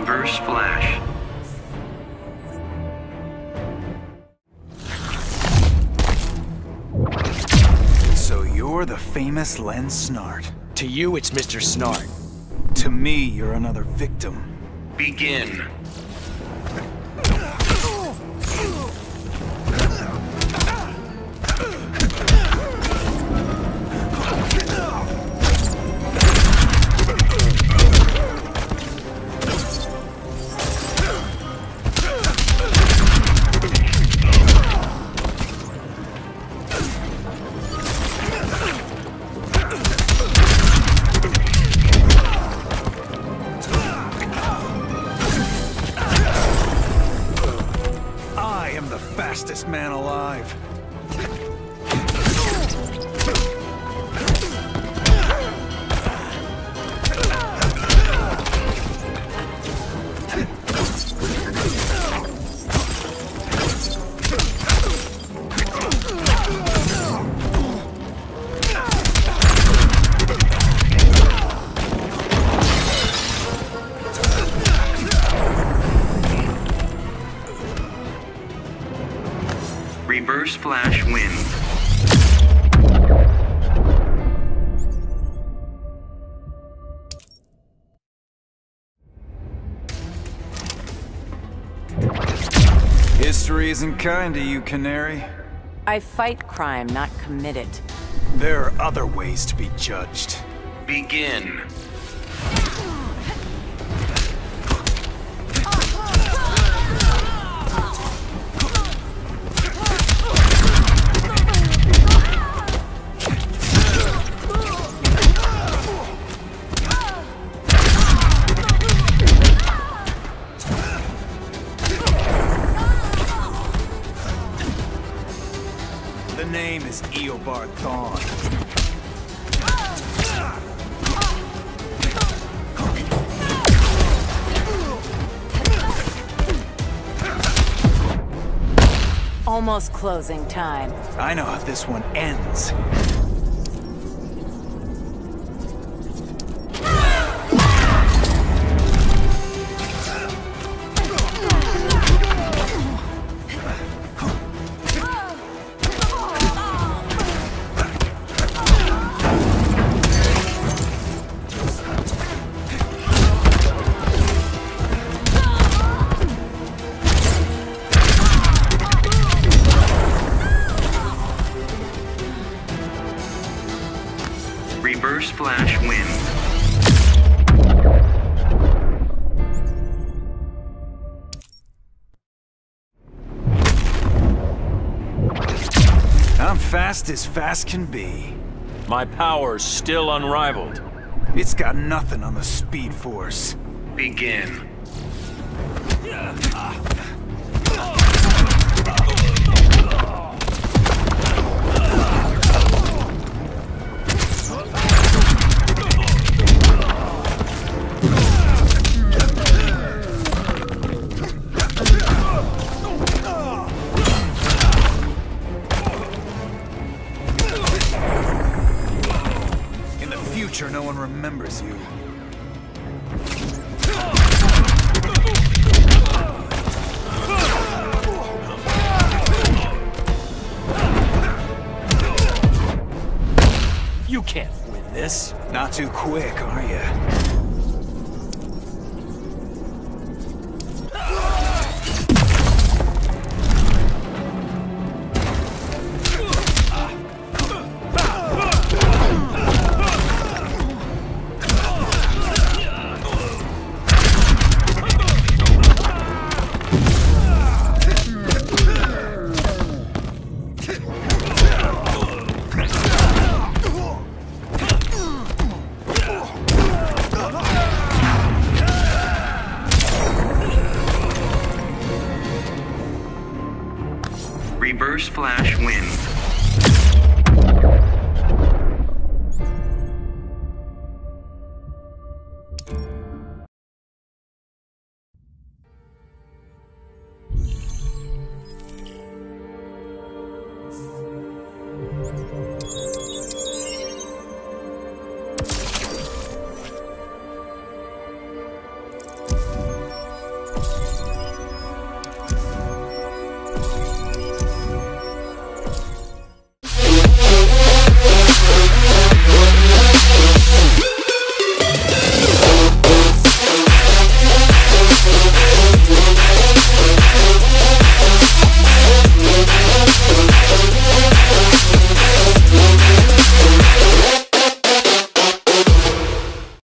Reverse flash. So you're the famous Len Snart. To you, it's Mr. Snart. To me, you're another victim. Begin. Am the fastest man alive. Flash wins. History isn't kind to you, Canary. I fight crime, not commit it. There are other ways to be judged. Begin. Name is Eobard Thawne. Almost closing time. I know how this one ends. Fast as fast can be. My power's still unrivaled. It's got nothing on the Speed Force. Begin. Future, no one remembers you. You can't win this. Not too quick, are you? Reverse flash wins.